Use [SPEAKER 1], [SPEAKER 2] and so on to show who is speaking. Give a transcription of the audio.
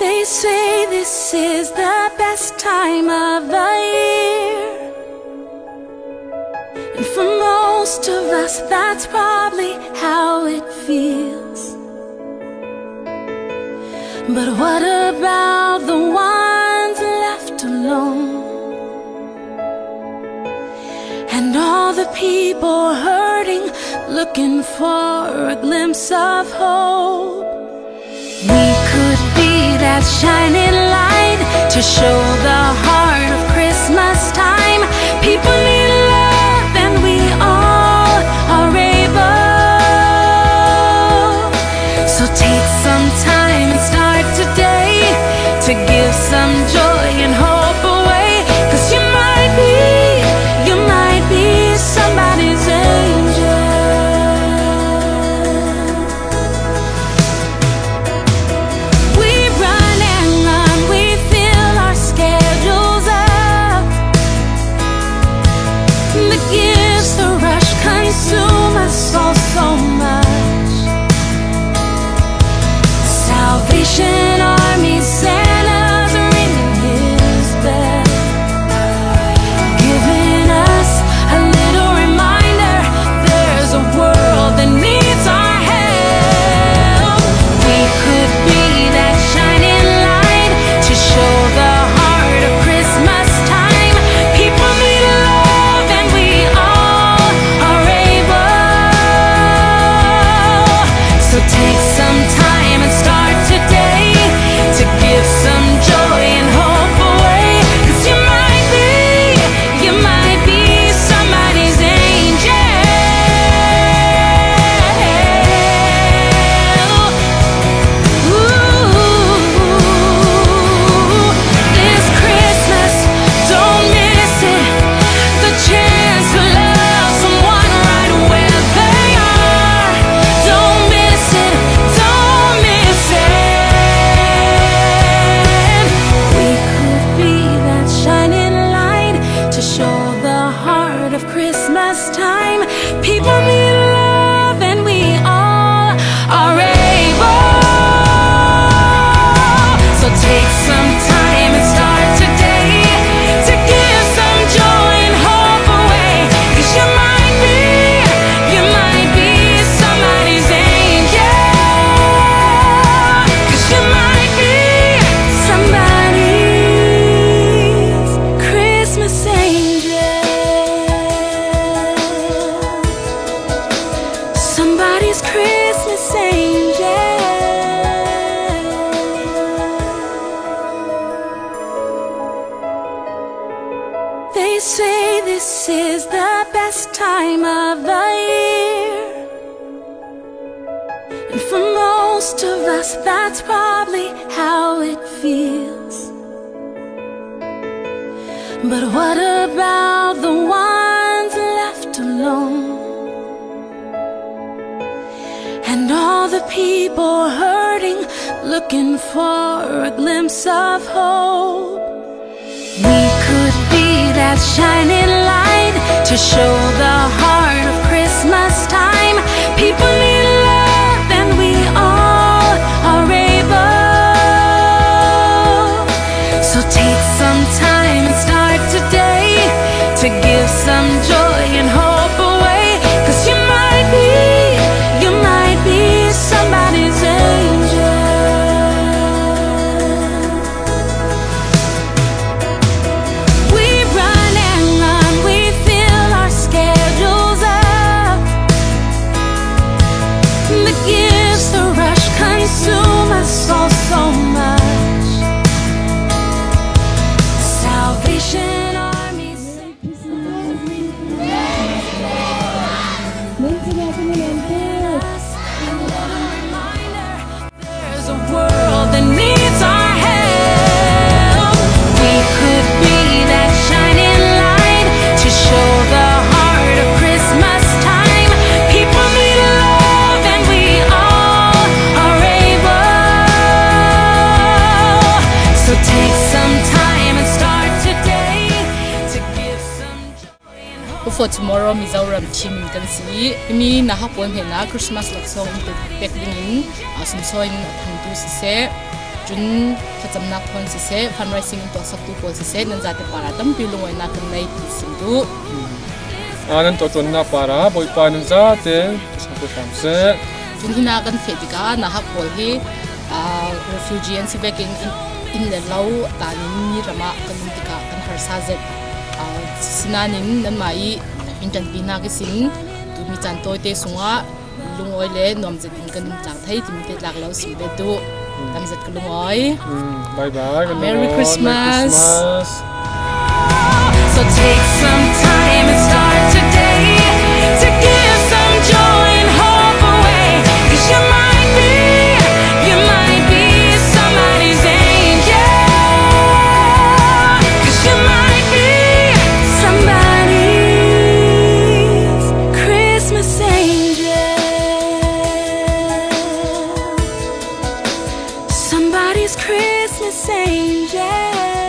[SPEAKER 1] They say this is the best time of the year. And for most of us that's probably how it feels. But what about the ones left alone? And all the people hurting, looking for a glimpse of hope that shining light to show the heart of Christmas time. People need love, and we all are able. So take some time and start today to give some joy and hope. of Christmas time, people. time of the year. And for most of us that's probably how it feels. But what about the ones left alone? And all the people hurting Looking for a glimpse of hope. We could be that shining light to show the heart.
[SPEAKER 2] For tomorrow mi team kan si ini na ha pon he na christmas lak song te pek ding in asum soin thang tu si se jun khatam na phon si se fundraising to sak tu po si se nan jate para tam pi lungoi na kan nei ti sim du
[SPEAKER 3] anan to ton na para boy pa nan za te sa se
[SPEAKER 2] jun hina kan fe tika na ha pol hi refugee and civic in in the law ta ni rama kan tika kan har sa sinanin nan mai intan bina ke sin tu mi chan toy te sunga lung oi le nom zet in kan chang thai ti mi te lak lo sim be du tam zet ka lung oi
[SPEAKER 3] bye bye
[SPEAKER 2] Merry Christmas.
[SPEAKER 1] So take some time Christmas angel.